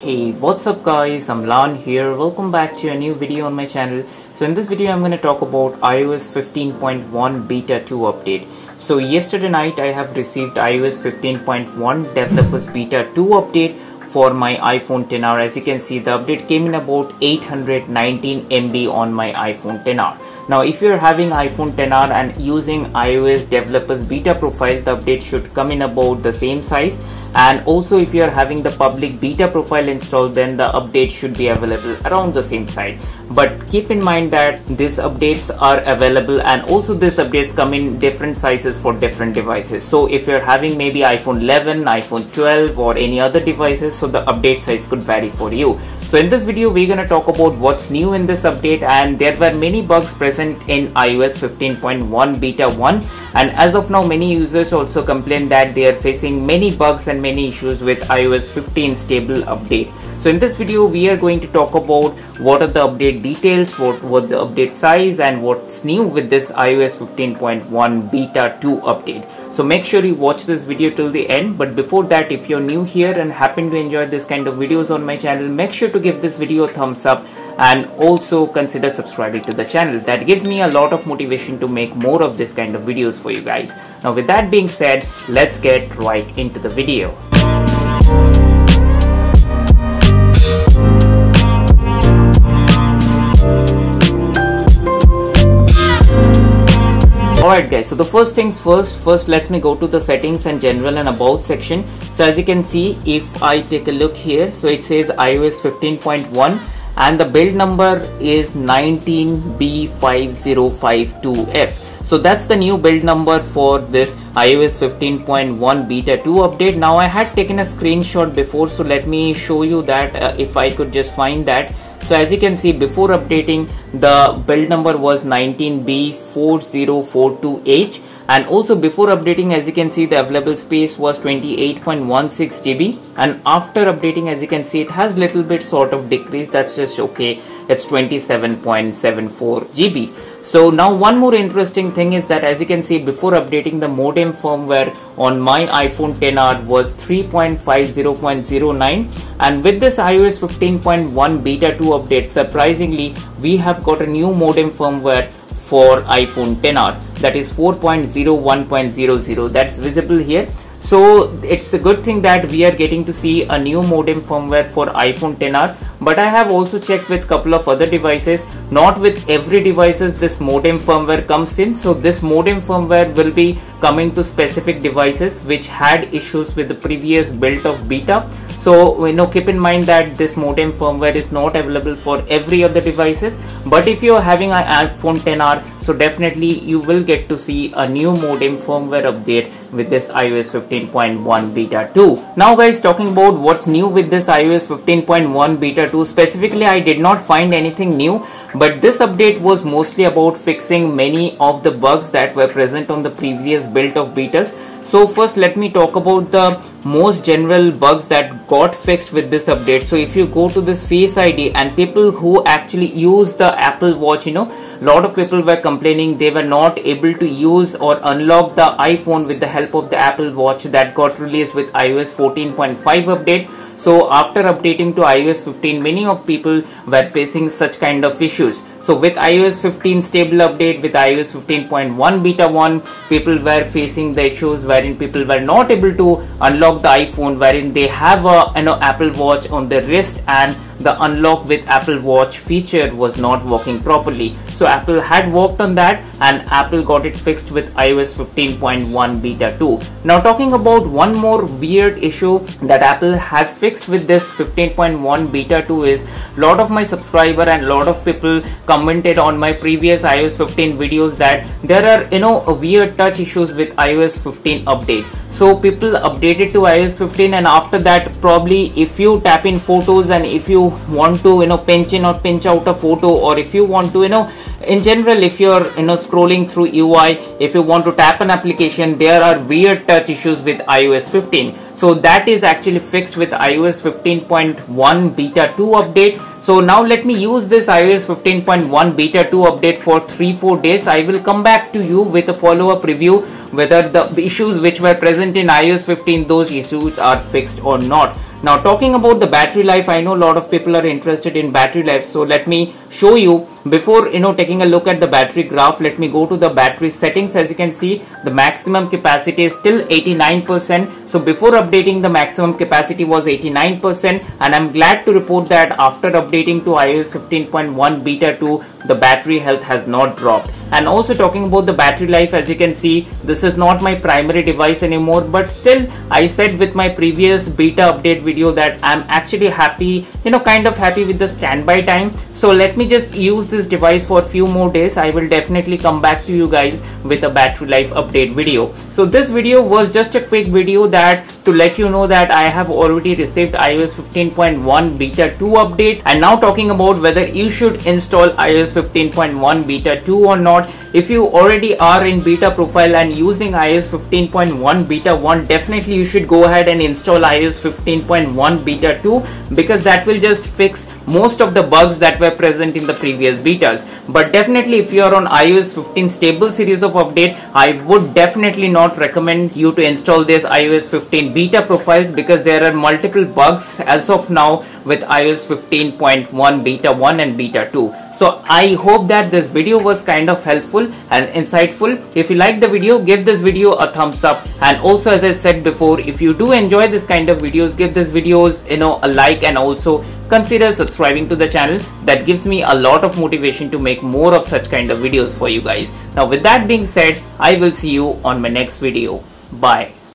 Hey what's up guys? I'm Lan here. Welcome back to a new video on my channel. So in this video I'm going to talk about iOS 15.1 beta 2 update. So yesterday night I have received iOS 15.1 developers beta 2 update for my iPhone XR as you can see the update came in about 819 MB on my iPhone XR now if you're having iPhone XR and using iOS developers beta profile the update should come in about the same size and also if you are having the public beta profile installed then the update should be available around the same side but keep in mind that these updates are available and also these updates come in different sizes for different devices. So if you're having maybe iphone 11 iphone 12 or any other devices so the update size could vary for you. So in this video we're going to talk about what's new in this update and there were many bugs present in ios 15.1 beta 1 and as of now many users also complain that they are facing many bugs and many issues with iOS 15 stable update. So in this video we are going to talk about what are the update details, what what the update size and what's new with this iOS 15.1 beta 2 update. So make sure you watch this video till the end but before that if you're new here and happen to enjoy this kind of videos on my channel make sure to give this video a thumbs up and also consider subscribing to the channel. That gives me a lot of motivation to make more of this kind of videos for you guys. Now with that being said let's get right into the video Alright guys, so the first things first, first let me go to the settings and general and about section. So as you can see, if I take a look here, so it says iOS 15.1 and the build number is 19B5052F. So that's the new build number for this iOS 15.1 beta 2 update. Now I had taken a screenshot before so let me show you that uh, if I could just find that. So as you can see before updating the build number was 19B4042H and also before updating as you can see the available space was 28.16 GB and after updating as you can see it has little bit sort of decreased. That's just okay. It's 27.74 GB so now one more interesting thing is that as you can see before updating the modem firmware on my iPhone XR was 3.50.09 and with this iOS 15.1 beta 2 update surprisingly we have got a new modem firmware for iPhone XR that is 4.01.00 that's visible here. So it's a good thing that we are getting to see a new modem firmware for iPhone XR but I have also checked with couple of other devices. Not with every devices this modem firmware comes in. So this modem firmware will be coming to specific devices which had issues with the previous build of beta so you know keep in mind that this modem firmware is not available for every other devices but if you're having an iPhone XR so definitely you will get to see a new modem firmware update with this iOS 15.1 beta 2 now guys talking about what's new with this iOS 15.1 beta 2 specifically I did not find anything new but this update was mostly about fixing many of the bugs that were present on the previous build of betas. So first let me talk about the most general bugs that got fixed with this update. So if you go to this face id and people who actually use the apple watch you know lot of people were complaining they were not able to use or unlock the iphone with the help of the apple watch that got released with ios 14.5 update so after updating to iOS 15, many of people were facing such kind of issues. So with iOS 15 stable update, with iOS 15.1 beta 1, people were facing the issues wherein people were not able to unlock the iPhone, wherein they have a you know Apple Watch on their wrist and the unlock with Apple Watch feature was not working properly. So Apple had worked on that and Apple got it fixed with iOS 15.1 beta 2. Now talking about one more weird issue that Apple has fixed with this 15.1 beta 2 is a lot of my subscriber and lot of people commented on my previous iOS 15 videos that there are you know weird touch issues with iOS 15 update so people updated to iOS 15 and after that probably if you tap in photos and if you want to you know pinch in or pinch out a photo or if you want to you know in general if you're you know scrolling through UI if you want to tap an application there are weird touch issues with iOS 15 so that is actually fixed with iOS 15.1 beta 2 update so now let me use this iOS 15.1 beta 2 update for 3-4 days. I will come back to you with a follow-up review whether the issues which were present in iOS 15 those issues are fixed or not. Now talking about the battery life i know a lot of people are interested in battery life. So let me show you before you know taking a look at the battery graph let me go to the battery settings. As you can see the maximum capacity is still 89% so before updating the maximum capacity was 89% and i'm glad to report that after updating to ios 15.1 beta 2 the battery health has not dropped. And also talking about the battery life as you can see this is not my primary device anymore but still i said with my previous beta update video that i'm actually happy you know kind of happy with the standby time. So let me just use this device for a few more days. I will definitely come back to you guys with a battery life update video. So this video was just a quick video that to let you know that I have already received iOS 15.1 beta 2 update. And now talking about whether you should install iOS 15.1 beta 2 or not. If you already are in beta profile and using iOS 15.1 beta 1 definitely you should go ahead and install iOS 15.1 beta 2 because that will just fix most of the bugs that were present in the previous betas but definitely if you are on iOS 15 stable series of update I would definitely not recommend you to install this iOS 15 beta profiles because there are multiple bugs as of now with iOS 15.1 beta 1 and beta 2 so I hope that this video was kind of helpful and insightful. If you like the video, give this video a thumbs up. And also as I said before, if you do enjoy this kind of videos, give this videos, you know, a like and also consider subscribing to the channel. That gives me a lot of motivation to make more of such kind of videos for you guys. Now with that being said, I will see you on my next video. Bye.